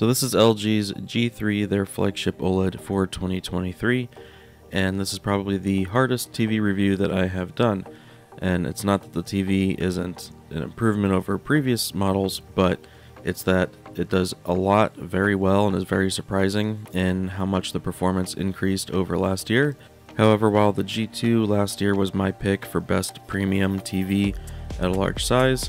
So this is LG's G3, their flagship OLED for 2023, and this is probably the hardest TV review that I have done. And it's not that the TV isn't an improvement over previous models, but it's that it does a lot very well and is very surprising in how much the performance increased over last year. However, while the G2 last year was my pick for best premium TV at a large size,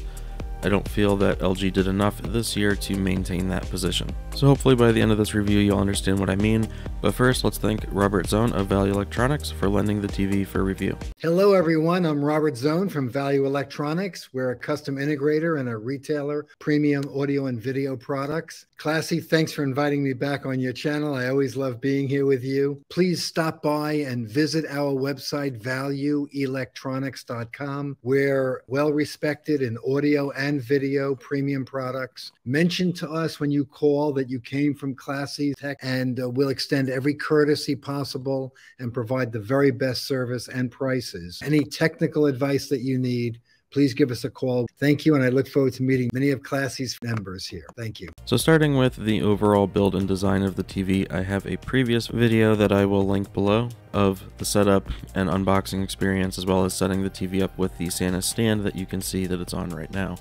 I don't feel that LG did enough this year to maintain that position. So hopefully by the end of this review you'll understand what I mean, but first let's thank Robert Zohn of Value Electronics for lending the TV for review. Hello everyone, I'm Robert Zohn from Value Electronics. We're a custom integrator and a retailer, premium audio and video products. Classy, thanks for inviting me back on your channel. I always love being here with you. Please stop by and visit our website, valueelectronics.com. We're well respected in audio and video premium products. Mention to us when you call that you came from Classy Tech, and uh, we'll extend every courtesy possible and provide the very best service and prices. Any technical advice that you need, please give us a call. Thank you, and I look forward to meeting many of Classy's members here. Thank you. So starting with the overall build and design of the TV, I have a previous video that I will link below of the setup and unboxing experience as well as setting the TV up with the Santa stand that you can see that it's on right now.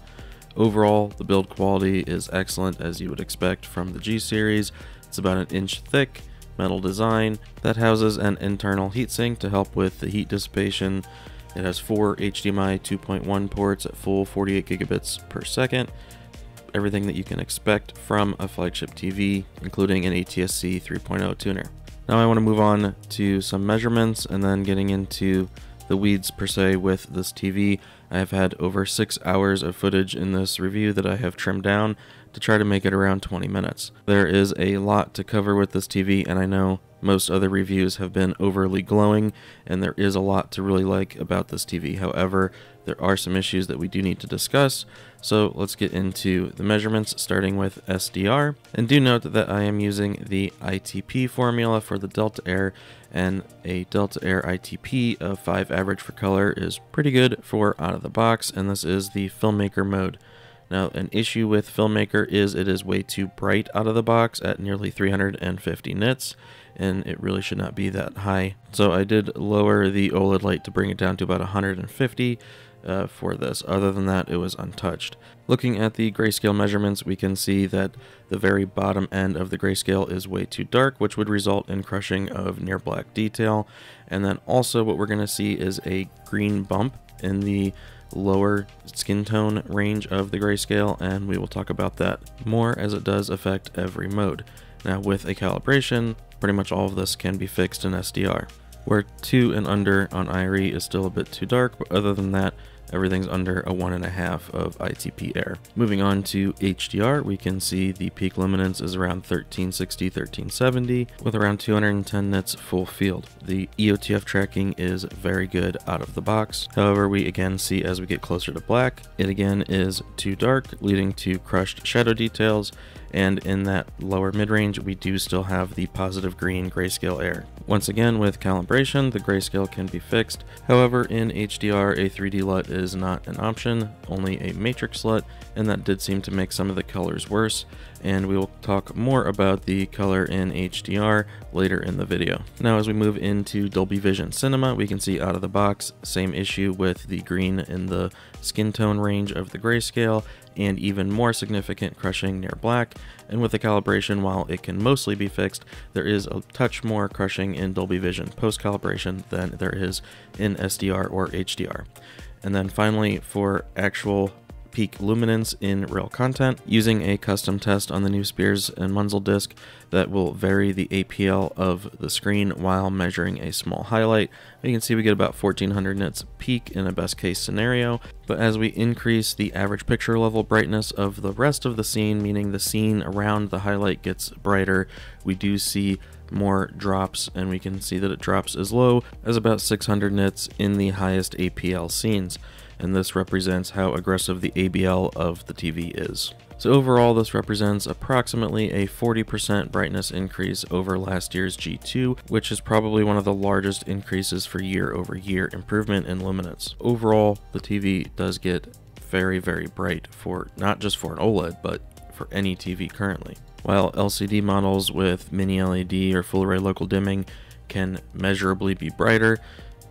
Overall, the build quality is excellent as you would expect from the G series. It's about an inch thick, metal design that houses an internal heatsink to help with the heat dissipation. It has four HDMI 2.1 ports at full 48 gigabits per second. Everything that you can expect from a flagship TV, including an ATSC 3.0 tuner. Now I want to move on to some measurements and then getting into the weeds per se with this TV. I have had over 6 hours of footage in this review that I have trimmed down to try to make it around 20 minutes. There is a lot to cover with this TV and I know most other reviews have been overly glowing, and there is a lot to really like about this TV. However, there are some issues that we do need to discuss, so let's get into the measurements, starting with SDR. And do note that I am using the ITP formula for the Delta Air, and a Delta Air ITP of 5 average for color is pretty good for out of the box, and this is the filmmaker mode. Now, an issue with Filmmaker is it is way too bright out of the box at nearly 350 nits, and it really should not be that high. So I did lower the OLED light to bring it down to about 150 uh, for this. Other than that, it was untouched. Looking at the grayscale measurements, we can see that the very bottom end of the grayscale is way too dark, which would result in crushing of near black detail. And then also what we're going to see is a green bump in the lower skin tone range of the grayscale, and we will talk about that more as it does affect every mode. Now with a calibration, pretty much all of this can be fixed in SDR. Where 2 and under on IRE is still a bit too dark, but other than that, everything's under a 1.5 of ITP air. Moving on to HDR, we can see the peak luminance is around 1360, 1370, with around 210 nits full field. The EOTF tracking is very good out of the box. However, we again see as we get closer to black, it again is too dark, leading to crushed shadow details, and in that lower mid-range we do still have the positive green grayscale air. Once again with calibration the grayscale can be fixed, however in HDR a 3D LUT is not an option, only a matrix LUT and that did seem to make some of the colors worse and we will talk more about the color in HDR later in the video. Now as we move into Dolby Vision Cinema we can see out of the box same issue with the green in the skin tone range of the grayscale and even more significant crushing near black, and with the calibration, while it can mostly be fixed, there is a touch more crushing in Dolby Vision post-calibration than there is in SDR or HDR. And then finally, for actual peak luminance in real content using a custom test on the new Spears and Munsil disc that will vary the APL of the screen while measuring a small highlight. You can see we get about 1400 nits peak in a best case scenario, but as we increase the average picture level brightness of the rest of the scene, meaning the scene around the highlight gets brighter, we do see more drops and we can see that it drops as low as about 600 nits in the highest APL scenes and this represents how aggressive the ABL of the TV is. So overall, this represents approximately a 40% brightness increase over last year's G2, which is probably one of the largest increases for year over year improvement in luminance. Overall, the TV does get very, very bright for not just for an OLED, but for any TV currently. While LCD models with mini LED or full array local dimming can measurably be brighter,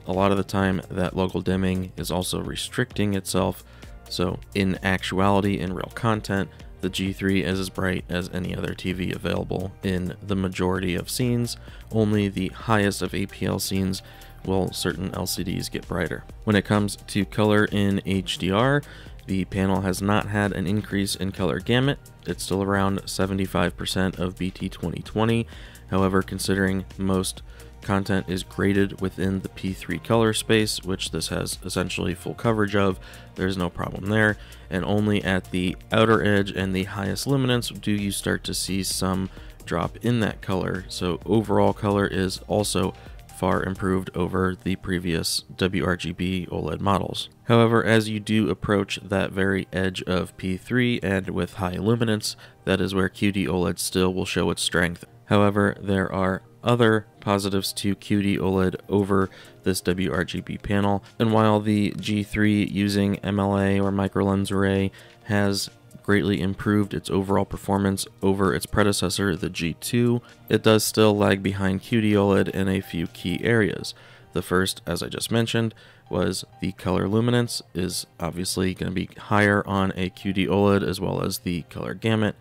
a lot of the time that local dimming is also restricting itself. So in actuality, in real content, the G3 is as bright as any other TV available in the majority of scenes. Only the highest of APL scenes will certain LCDs get brighter. When it comes to color in HDR, the panel has not had an increase in color gamut. It's still around 75% of BT 2020. However, considering most content is graded within the P3 color space, which this has essentially full coverage of, there's no problem there. And only at the outer edge and the highest luminance do you start to see some drop in that color. So overall color is also far improved over the previous WRGB OLED models. However, as you do approach that very edge of P3 and with high luminance, that is where QD OLED still will show its strength. However, there are other positives to QD OLED over this WRGB panel, and while the G3 using MLA or micro lens array has greatly improved its overall performance over its predecessor, the G2, it does still lag behind QD OLED in a few key areas. The first, as I just mentioned, was the color luminance is obviously going to be higher on a QD OLED as well as the color gamut,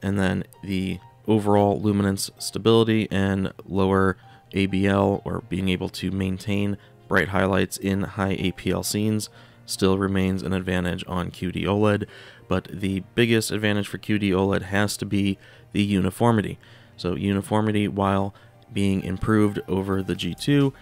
and then the overall luminance stability and lower ABL or being able to maintain bright highlights in high APL scenes still remains an advantage on QD OLED, but the biggest advantage for QD OLED has to be the uniformity. So uniformity, while being improved over the G2,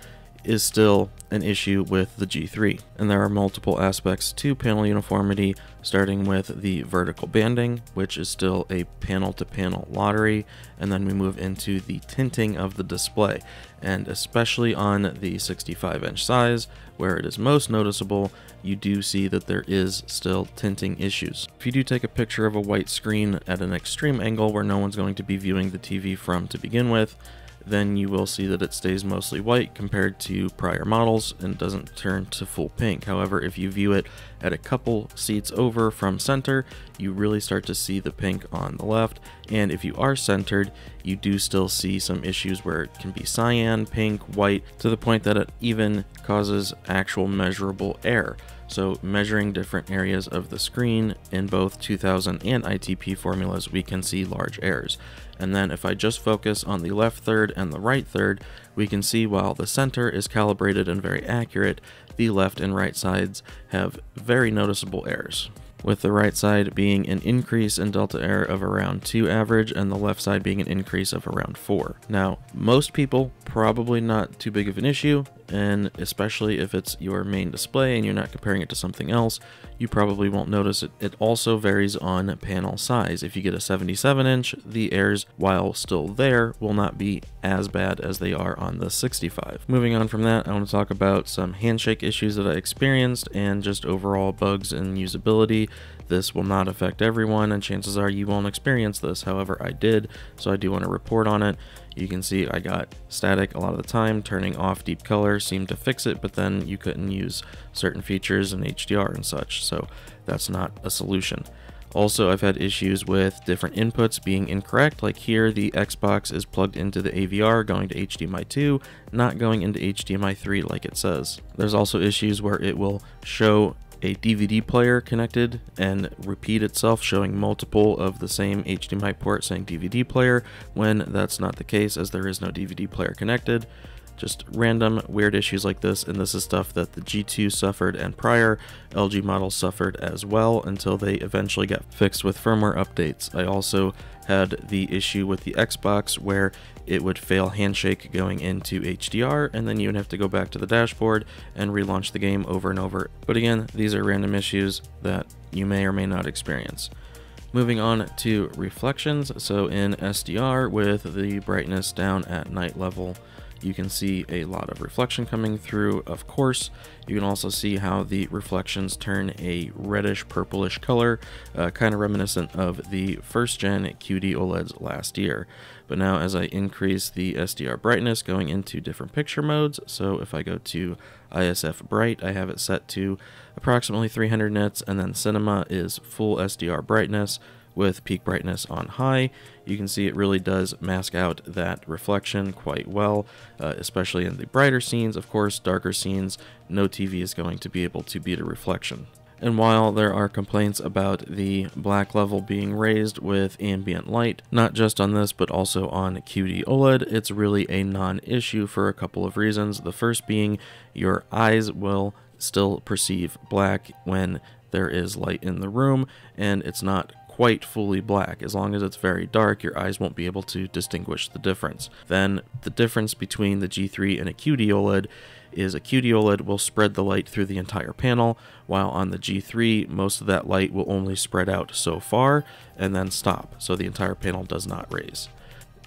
is still an issue with the G3. And there are multiple aspects to panel uniformity, starting with the vertical banding, which is still a panel to panel lottery, and then we move into the tinting of the display. And especially on the 65 inch size, where it is most noticeable, you do see that there is still tinting issues. If you do take a picture of a white screen at an extreme angle where no one's going to be viewing the TV from to begin with, then you will see that it stays mostly white compared to prior models and doesn't turn to full pink. However, if you view it at a couple seats over from center, you really start to see the pink on the left. And if you are centered, you do still see some issues where it can be cyan, pink, white, to the point that it even causes actual measurable error. So measuring different areas of the screen in both 2000 and ITP formulas, we can see large errors. And then if I just focus on the left third and the right third, we can see while the center is calibrated and very accurate, the left and right sides have very noticeable errors with the right side being an increase in delta error of around 2 average and the left side being an increase of around 4. Now, most people probably not too big of an issue, and especially if it's your main display and you're not comparing it to something else, you probably won't notice it. It also varies on panel size. If you get a 77 inch, the errors, while still there, will not be as bad as they are on the 65. Moving on from that, I want to talk about some handshake issues that I experienced and just overall bugs and usability. This will not affect everyone, and chances are you won't experience this. However, I did, so I do want to report on it. You can see I got static a lot of the time, turning off deep color seemed to fix it, but then you couldn't use certain features in HDR and such, so that's not a solution. Also, I've had issues with different inputs being incorrect, like here the Xbox is plugged into the AVR going to HDMI 2, not going into HDMI 3 like it says. There's also issues where it will show a DVD player connected and repeat itself showing multiple of the same HDMI port saying DVD player when that's not the case as there is no DVD player connected. Just random weird issues like this, and this is stuff that the G2 suffered and prior LG models suffered as well until they eventually got fixed with firmware updates. I also had the issue with the Xbox where it would fail handshake going into HDR, and then you would have to go back to the dashboard and relaunch the game over and over. But again, these are random issues that you may or may not experience. Moving on to reflections, so in SDR with the brightness down at night level, you can see a lot of reflection coming through, of course. You can also see how the reflections turn a reddish purplish color, uh, kind of reminiscent of the first gen QD OLEDs last year. But now as I increase the SDR brightness going into different picture modes, so if I go to ISF bright, I have it set to approximately 300 nits, and then cinema is full SDR brightness, with peak brightness on high, you can see it really does mask out that reflection quite well, uh, especially in the brighter scenes. Of course, darker scenes, no TV is going to be able to beat a reflection. And while there are complaints about the black level being raised with ambient light, not just on this but also on QD OLED, it's really a non-issue for a couple of reasons. The first being your eyes will still perceive black when there is light in the room and it's not quite fully black. As long as it's very dark, your eyes won't be able to distinguish the difference. Then the difference between the G3 and a QD OLED is a QD OLED will spread the light through the entire panel, while on the G3, most of that light will only spread out so far and then stop, so the entire panel does not raise.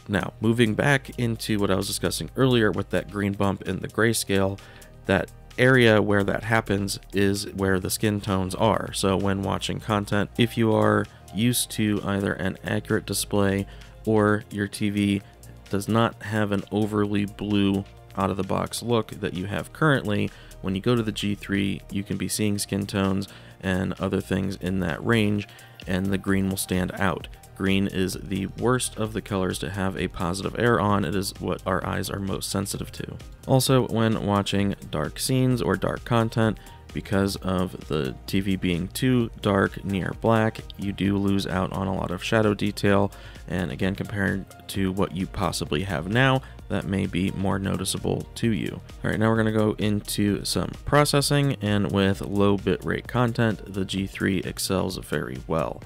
Now, moving back into what I was discussing earlier with that green bump in the grayscale, that area where that happens is where the skin tones are. So when watching content, if you are used to either an accurate display or your TV does not have an overly blue out of the box look that you have currently, when you go to the G3, you can be seeing skin tones and other things in that range, and the green will stand out. Green is the worst of the colors to have a positive air on. It is what our eyes are most sensitive to. Also, when watching dark scenes or dark content, because of the TV being too dark near black, you do lose out on a lot of shadow detail. And again, compared to what you possibly have now, that may be more noticeable to you. All right, now we're going to go into some processing, and with low bitrate content, the G3 excels very well.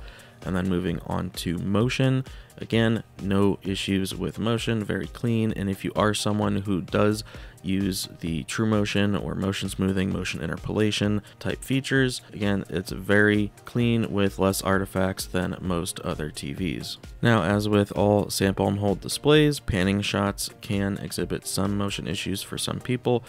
And then moving on to motion, again, no issues with motion, very clean. And if you are someone who does use the true motion or motion smoothing, motion interpolation type features, again, it's very clean with less artifacts than most other TVs. Now, as with all sample and hold displays, panning shots can exhibit some motion issues for some people.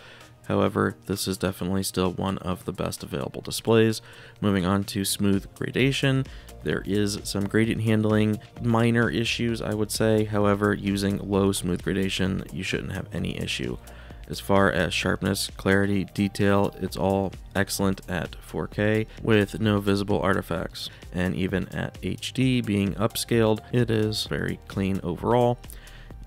However, this is definitely still one of the best available displays. Moving on to smooth gradation, there is some gradient handling, minor issues I would say. However, using low smooth gradation, you shouldn't have any issue. As far as sharpness, clarity, detail, it's all excellent at 4K with no visible artifacts. And even at HD being upscaled, it is very clean overall.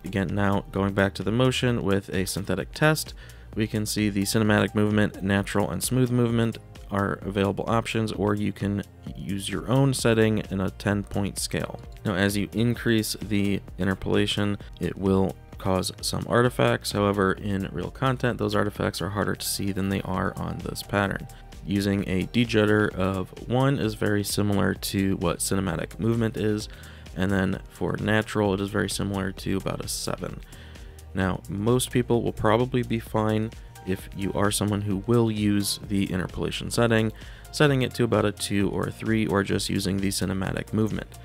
Again, now going back to the motion with a synthetic test, we can see the cinematic movement, natural and smooth movement are available options, or you can use your own setting in a 10 point scale. Now, as you increase the interpolation, it will cause some artifacts. However, in real content, those artifacts are harder to see than they are on this pattern. Using a dejutter of 1 is very similar to what cinematic movement is, and then for natural, it is very similar to about a 7. Now, most people will probably be fine if you are someone who will use the interpolation setting, setting it to about a 2 or a 3 or just using the cinematic movement.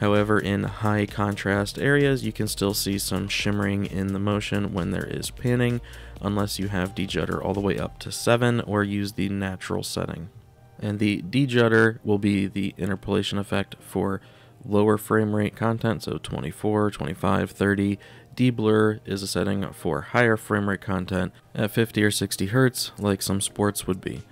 However, in high contrast areas, you can still see some shimmering in the motion when there is panning, unless you have dejutter all the way up to 7 or use the natural setting. And the dejutter will be the interpolation effect for lower frame rate content, so 24, 25, 30. Deblur is a setting for higher frame rate content at 50 or 60 hertz, like some sports would be.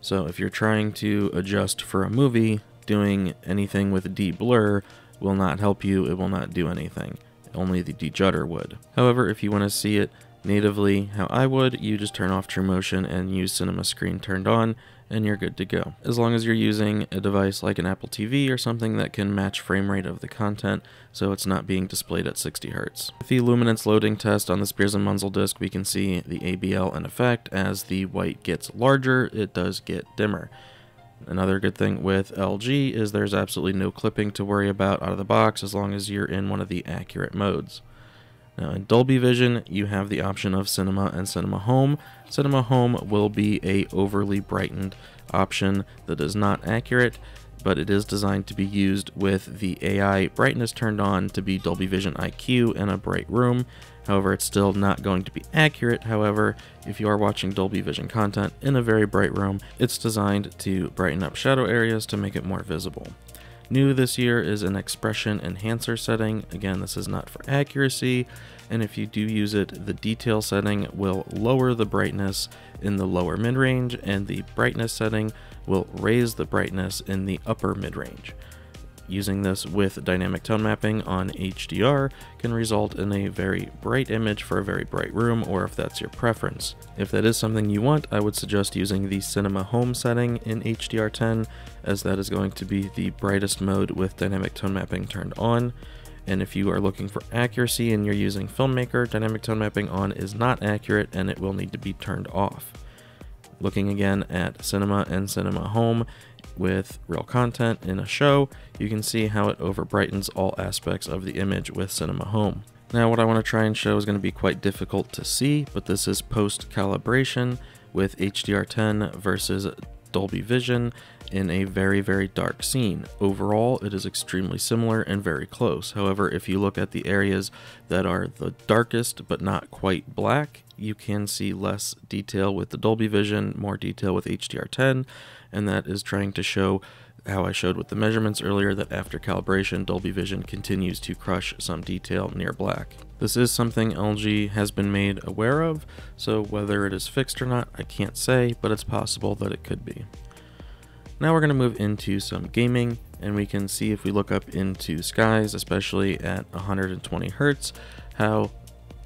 So if you're trying to adjust for a movie, doing anything with deblur will not help you, it will not do anything. Only the dejutter would. However, if you want to see it natively how I would, you just turn off True Motion and use Cinema Screen turned on, and you're good to go. As long as you're using a device like an Apple TV or something that can match frame rate of the content, so it's not being displayed at 60 Hz. With the luminance loading test on the Spears and Munsil disc, we can see the ABL in effect. As the white gets larger, it does get dimmer. Another good thing with LG is there's absolutely no clipping to worry about out of the box as long as you're in one of the accurate modes. Now in Dolby Vision, you have the option of Cinema and Cinema Home. Cinema Home will be a overly brightened option that is not accurate, but it is designed to be used with the AI brightness turned on to be Dolby Vision IQ in a bright room. However, it's still not going to be accurate. However, if you are watching Dolby Vision content in a very bright room, it's designed to brighten up shadow areas to make it more visible. New this year is an expression enhancer setting. Again, this is not for accuracy, and if you do use it, the detail setting will lower the brightness in the lower mid-range, and the brightness setting will raise the brightness in the upper mid-range. Using this with dynamic tone mapping on HDR can result in a very bright image for a very bright room or if that's your preference. If that is something you want, I would suggest using the Cinema Home setting in HDR10 as that is going to be the brightest mode with dynamic tone mapping turned on. And if you are looking for accuracy and you're using Filmmaker, dynamic tone mapping on is not accurate and it will need to be turned off. Looking again at Cinema and Cinema Home, with real content in a show, you can see how it overbrightens all aspects of the image with Cinema Home. Now what I want to try and show is going to be quite difficult to see, but this is post-calibration with HDR10 versus Dolby Vision in a very, very dark scene. Overall, it is extremely similar and very close. However, if you look at the areas that are the darkest but not quite black, you can see less detail with the Dolby Vision, more detail with HDR10, and that is trying to show how I showed with the measurements earlier that after calibration, Dolby Vision continues to crush some detail near black. This is something LG has been made aware of, so whether it is fixed or not, I can't say, but it's possible that it could be. Now we're going to move into some gaming, and we can see if we look up into skies, especially at 120 Hertz, how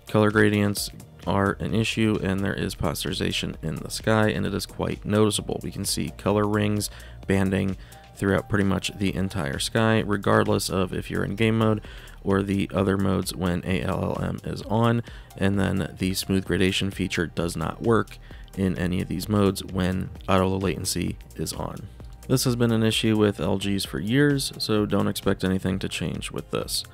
color gradients are an issue and there is posterization in the sky and it is quite noticeable. We can see color rings, banding throughout pretty much the entire sky, regardless of if you're in game mode or the other modes when ALLM is on, and then the smooth gradation feature does not work in any of these modes when auto low latency is on. This has been an issue with LGs for years, so don't expect anything to change with this.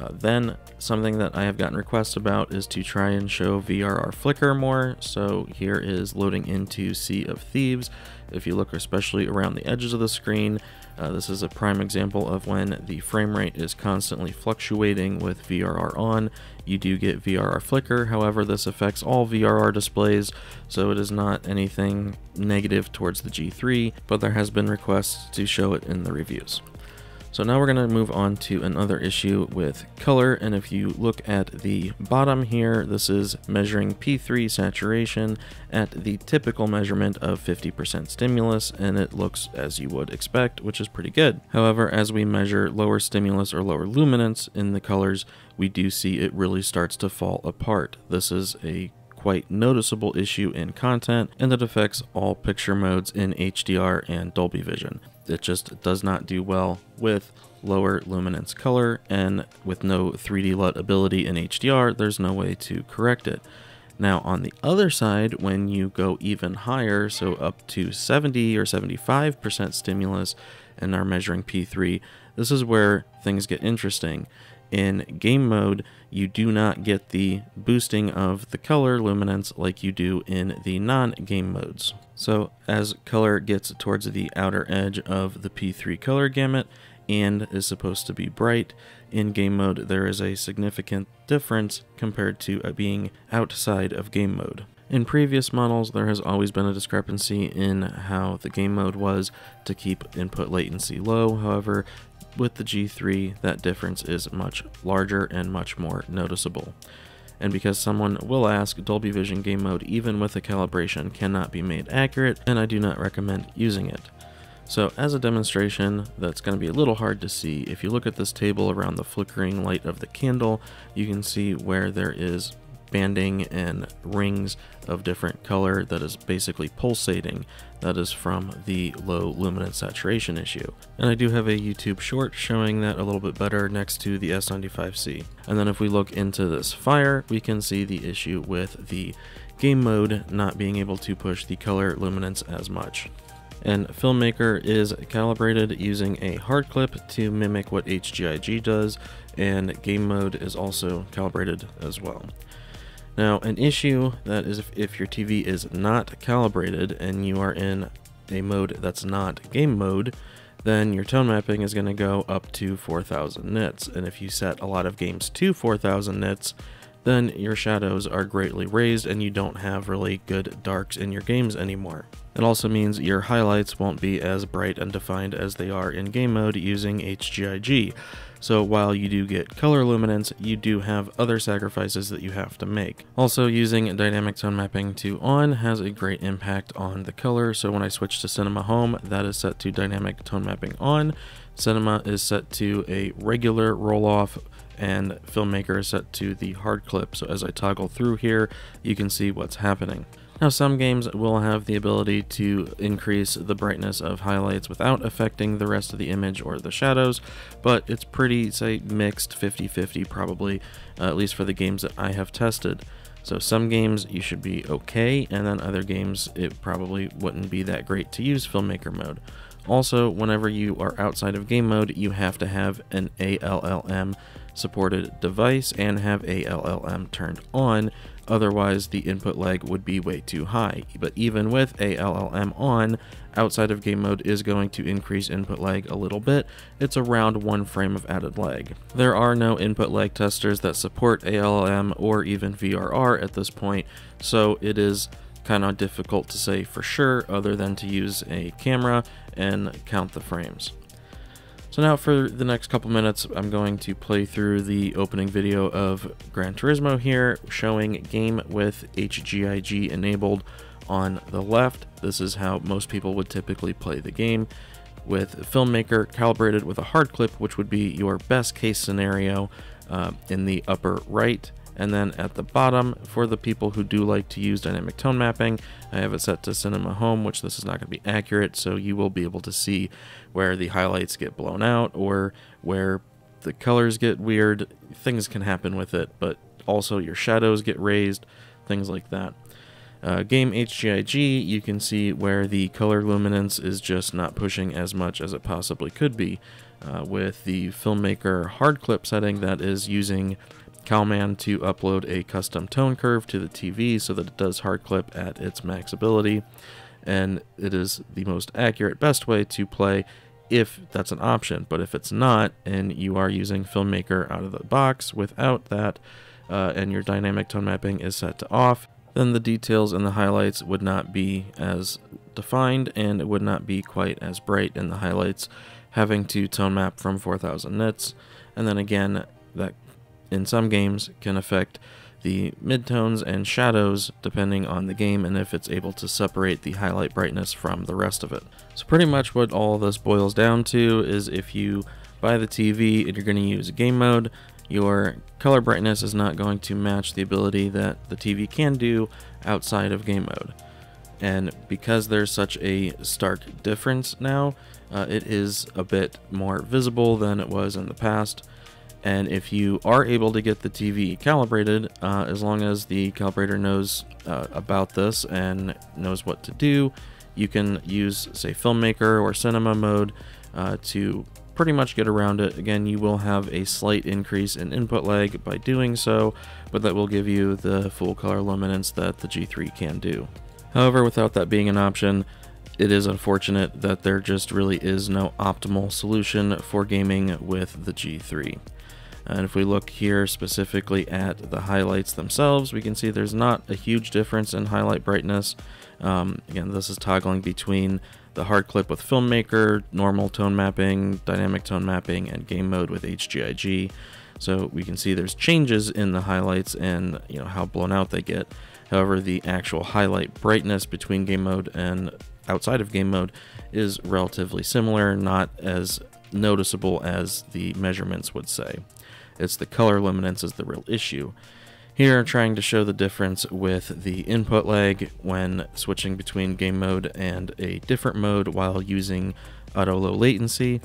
Uh, then something that I have gotten requests about is to try and show VRR flicker more. So here is loading into Sea of Thieves. If you look especially around the edges of the screen, uh, this is a prime example of when the frame rate is constantly fluctuating with VRR on. You do get VRR flicker, however this affects all VRR displays, so it is not anything negative towards the G3, but there has been requests to show it in the reviews. So now we're going to move on to another issue with color, and if you look at the bottom here, this is measuring P3 saturation at the typical measurement of 50% stimulus, and it looks as you would expect, which is pretty good. However, as we measure lower stimulus or lower luminance in the colors, we do see it really starts to fall apart. This is a quite noticeable issue in content, and it affects all picture modes in HDR and Dolby Vision. It just does not do well with lower luminance color, and with no 3D LUT ability in HDR, there's no way to correct it. Now, on the other side, when you go even higher, so up to 70 or 75% stimulus and are measuring P3, this is where things get interesting. In game mode, you do not get the boosting of the color luminance like you do in the non-game modes. So as color gets towards the outer edge of the P3 color gamut and is supposed to be bright, in game mode there is a significant difference compared to being outside of game mode. In previous models, there has always been a discrepancy in how the game mode was to keep input latency low. However, with the G3, that difference is much larger and much more noticeable. And because someone will ask, Dolby Vision game mode, even with a calibration, cannot be made accurate, and I do not recommend using it. So as a demonstration that's going to be a little hard to see, if you look at this table around the flickering light of the candle, you can see where there is banding and rings of different color that is basically pulsating. That is from the low luminance saturation issue. And I do have a YouTube short showing that a little bit better next to the S95C. And then if we look into this fire, we can see the issue with the game mode not being able to push the color luminance as much. And Filmmaker is calibrated using a hard clip to mimic what HGIG does, and game mode is also calibrated as well. Now, an issue that is if, if your TV is not calibrated and you are in a mode that's not game mode, then your tone mapping is going to go up to 4000 nits. And if you set a lot of games to 4000 nits, then your shadows are greatly raised and you don't have really good darks in your games anymore. It also means your highlights won't be as bright and defined as they are in game mode using HGIG. So while you do get color luminance, you do have other sacrifices that you have to make. Also using dynamic tone mapping to on has a great impact on the color. So when I switch to Cinema Home, that is set to dynamic tone mapping on. Cinema is set to a regular roll off and Filmmaker is set to the hard clip. So as I toggle through here, you can see what's happening. Now some games will have the ability to increase the brightness of highlights without affecting the rest of the image or the shadows, but it's pretty, say, mixed 50-50 probably, uh, at least for the games that I have tested. So some games you should be okay, and then other games it probably wouldn't be that great to use filmmaker mode. Also, whenever you are outside of game mode, you have to have an ALLM supported device and have ALLM turned on, otherwise the input lag would be way too high. But even with ALLM on, outside of game mode is going to increase input lag a little bit. It's around one frame of added lag. There are no input lag testers that support ALLM or even VRR at this point, so it is kind of difficult to say for sure other than to use a camera and count the frames. So now for the next couple minutes, I'm going to play through the opening video of Gran Turismo here, showing game with HGIG enabled on the left. This is how most people would typically play the game, with Filmmaker calibrated with a hard clip, which would be your best case scenario uh, in the upper right. And then at the bottom, for the people who do like to use dynamic tone mapping, I have it set to Cinema Home, which this is not going to be accurate, so you will be able to see where the highlights get blown out or where the colors get weird. Things can happen with it, but also your shadows get raised, things like that. Uh, game HGIG, you can see where the color luminance is just not pushing as much as it possibly could be. Uh, with the filmmaker hard clip setting that is using Calman to upload a custom tone curve to the TV so that it does hard clip at its max ability, and it is the most accurate, best way to play if that's an option. But if it's not, and you are using Filmmaker out of the box without that, uh, and your dynamic tone mapping is set to off, then the details and the highlights would not be as defined and it would not be quite as bright in the highlights having to tone map from 4000 nits and then again that in some games can affect the midtones and shadows depending on the game and if it's able to separate the highlight brightness from the rest of it. So pretty much what all this boils down to is if you buy the TV and you're going to use game mode, your color brightness is not going to match the ability that the TV can do outside of game mode. And because there's such a stark difference now, uh, it is a bit more visible than it was in the past. And if you are able to get the TV calibrated, uh, as long as the calibrator knows uh, about this and knows what to do, you can use, say, Filmmaker or Cinema mode uh, to pretty much get around it. Again, you will have a slight increase in input lag by doing so, but that will give you the full color luminance that the G3 can do. However, without that being an option, it is unfortunate that there just really is no optimal solution for gaming with the G3. And if we look here specifically at the highlights themselves, we can see there's not a huge difference in highlight brightness. Um, again, this is toggling between the hard clip with Filmmaker, normal tone mapping, dynamic tone mapping, and game mode with HGIG. So we can see there's changes in the highlights and you know how blown out they get. However, the actual highlight brightness between game mode and outside of game mode is relatively similar, not as noticeable as the measurements would say. It's the color luminance is the real issue. Here, trying to show the difference with the input lag when switching between game mode and a different mode while using auto low latency.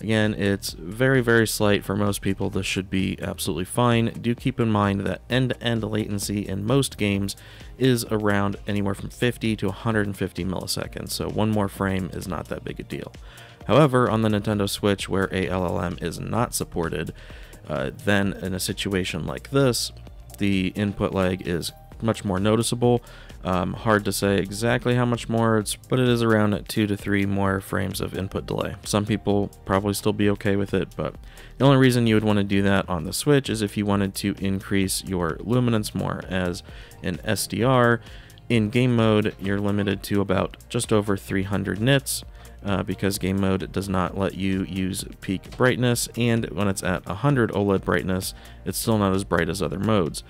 Again, it's very, very slight for most people. This should be absolutely fine. Do keep in mind that end-to-end -end latency in most games is around anywhere from 50 to 150 milliseconds, so one more frame is not that big a deal. However, on the Nintendo Switch, where ALLM is not supported, uh, then in a situation like this, the input lag is much more noticeable. Um, hard to say exactly how much more, it's, but it is around two to three more frames of input delay. Some people probably still be okay with it, but the only reason you would want to do that on the Switch is if you wanted to increase your luminance more, as an SDR, in game mode, you're limited to about just over 300 nits, uh, because game mode does not let you use peak brightness, and when it's at 100 OLED brightness, it's still not as bright as other modes.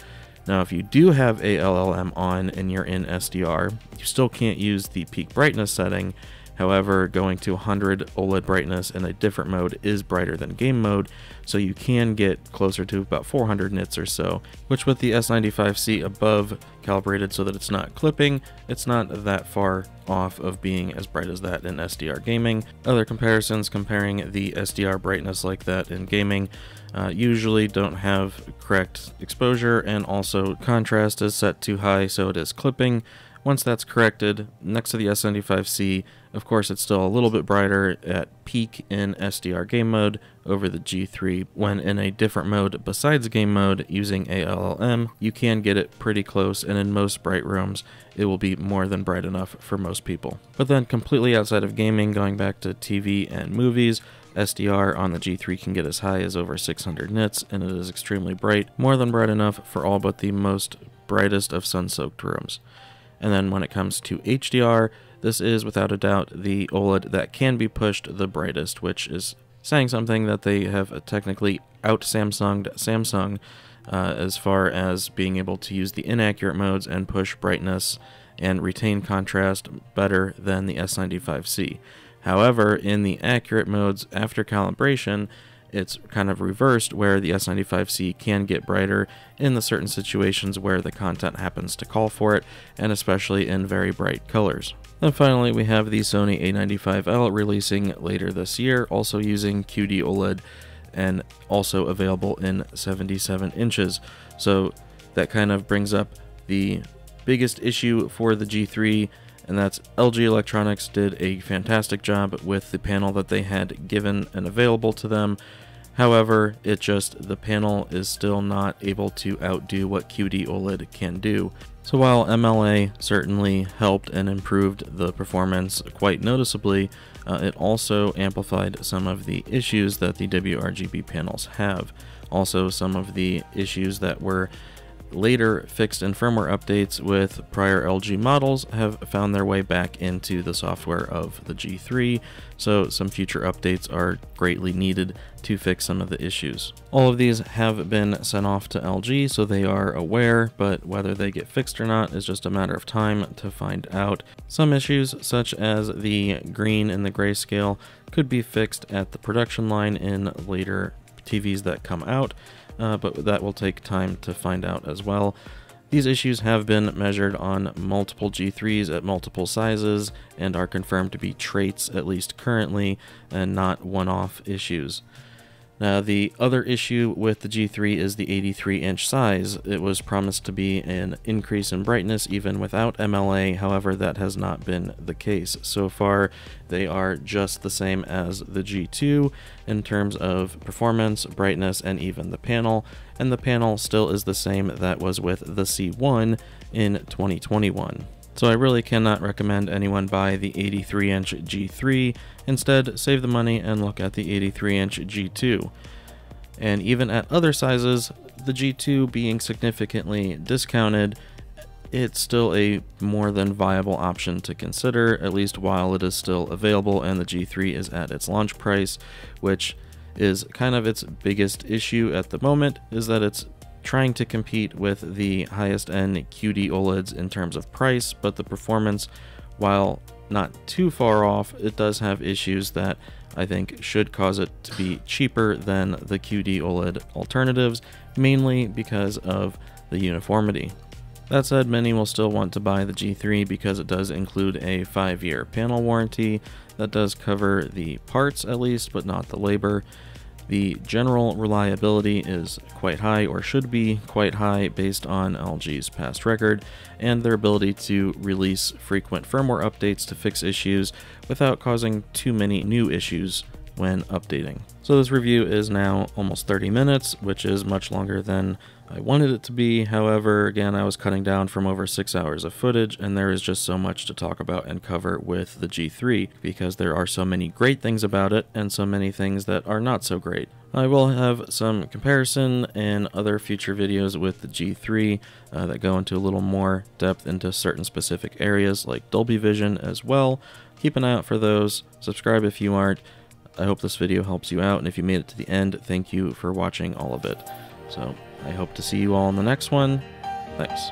Now, if you do have ALLM on and you're in SDR, you still can't use the peak brightness setting. However, going to 100 OLED brightness in a different mode is brighter than game mode, so you can get closer to about 400 nits or so, which with the S95C above calibrated so that it's not clipping, it's not that far off of being as bright as that in SDR gaming. Other comparisons comparing the SDR brightness like that in gaming uh, usually don't have correct exposure and also contrast is set too high so it is clipping. Once that's corrected, next to the S95C, of course it's still a little bit brighter at peak in SDR game mode over the G3. When in a different mode besides game mode using ALLM, you can get it pretty close and in most bright rooms it will be more than bright enough for most people. But then completely outside of gaming, going back to TV and movies, SDR on the G3 can get as high as over 600 nits and it is extremely bright, more than bright enough for all but the most brightest of sun-soaked rooms. And then when it comes to HDR, this is without a doubt the OLED that can be pushed the brightest, which is saying something that they have technically out Samsunged Samsung uh, as far as being able to use the inaccurate modes and push brightness and retain contrast better than the S95C. However, in the accurate modes after calibration, it's kind of reversed where the S95C can get brighter in the certain situations where the content happens to call for it, and especially in very bright colors. And finally, we have the Sony A95L releasing later this year, also using QD OLED and also available in 77 inches. So that kind of brings up the biggest issue for the G3 and that's LG Electronics did a fantastic job with the panel that they had given and available to them. However, it just, the panel is still not able to outdo what QD OLED can do. So while MLA certainly helped and improved the performance quite noticeably, uh, it also amplified some of the issues that the WRGB panels have. Also, some of the issues that were later fixed in firmware updates with prior LG models have found their way back into the software of the G3, so some future updates are greatly needed to fix some of the issues. All of these have been sent off to LG, so they are aware, but whether they get fixed or not is just a matter of time to find out. Some issues, such as the green and the grayscale, could be fixed at the production line in later TVs that come out, uh, but that will take time to find out as well. These issues have been measured on multiple G3s at multiple sizes and are confirmed to be traits, at least currently, and not one-off issues. Now, the other issue with the G3 is the 83 inch size. It was promised to be an increase in brightness even without MLA, however, that has not been the case. So far, they are just the same as the G2 in terms of performance, brightness, and even the panel, and the panel still is the same that was with the C1 in 2021 so I really cannot recommend anyone buy the 83 inch G3. Instead, save the money and look at the 83 inch G2. And even at other sizes, the G2 being significantly discounted, it's still a more than viable option to consider, at least while it is still available and the G3 is at its launch price, which is kind of its biggest issue at the moment, is that it's trying to compete with the highest end QD OLEDs in terms of price, but the performance, while not too far off, it does have issues that I think should cause it to be cheaper than the QD OLED alternatives, mainly because of the uniformity. That said, many will still want to buy the G3 because it does include a 5-year panel warranty that does cover the parts at least, but not the labor. The general reliability is quite high, or should be quite high, based on LG's past record, and their ability to release frequent firmware updates to fix issues without causing too many new issues when updating. So this review is now almost 30 minutes, which is much longer than I wanted it to be. However, again, I was cutting down from over six hours of footage, and there is just so much to talk about and cover with the G3 because there are so many great things about it and so many things that are not so great. I will have some comparison and other future videos with the G3 uh, that go into a little more depth into certain specific areas like Dolby Vision as well. Keep an eye out for those. Subscribe if you aren't. I hope this video helps you out, and if you made it to the end, thank you for watching all of it. So, I hope to see you all in the next one. Thanks.